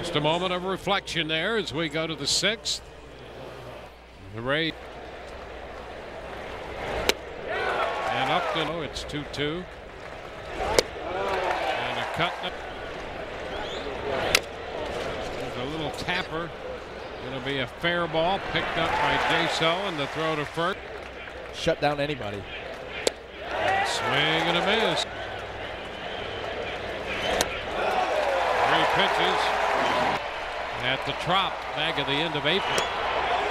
Just a moment of reflection there as we go to the sixth. The Rays. And Upton, oh, it's 2 2. And a cut. There's a little tapper. It'll be a fair ball picked up by Jaso and the throw to first. Shut down anybody. And swing and a miss. Three pitches at the trop back at the end of April.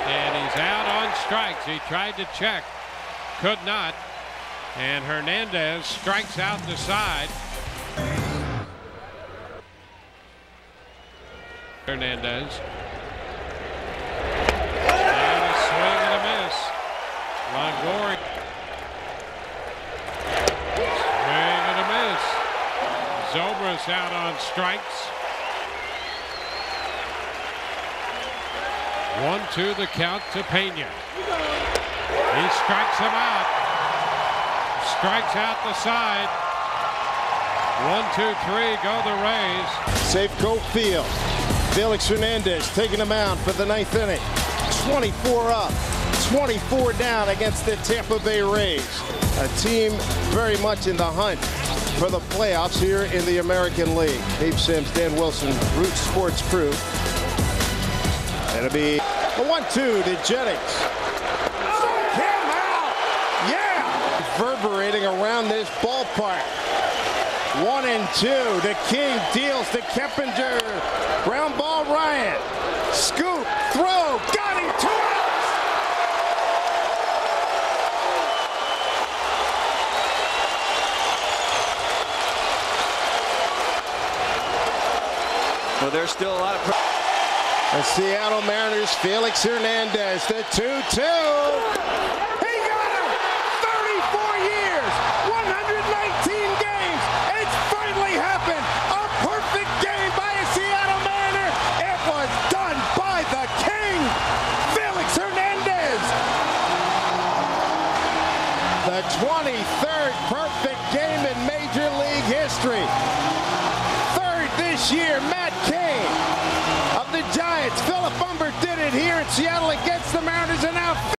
And he's out on strikes. He tried to check, could not. And Hernandez strikes out the side. Hernandez. And a swing and a miss. Longoria. Swing and a miss. Zobrist out on strikes. One, two, the count to Pena. He strikes him out. Strikes out the side. One, two, three, go the Rays. Safe Safeco Field. Felix Hernandez taking him out for the ninth inning. 24 up, 24 down against the Tampa Bay Rays. A team very much in the hunt for the playoffs here in the American League. Dave Sims, Dan Wilson, Root Sports Crew. It'll be a one-two to Jennings. Oh, Came out! Yeah! Reverberating around this ballpark. One and two. The King deals to Keppinger. Ground ball Ryan. Scoop. Throw. Got him. Two outs. Well, there's still a lot of. The Seattle Mariners, Felix Hernandez, the 2 2. He got him! 34 years, 119 games. It's finally happened. A perfect game by a Seattle Mariner. It was done by the King, Felix Hernandez. The 23rd perfect game in Major League history. Third this year, Matt Cain the Philip Humber did it here in Seattle against the Mariners, and now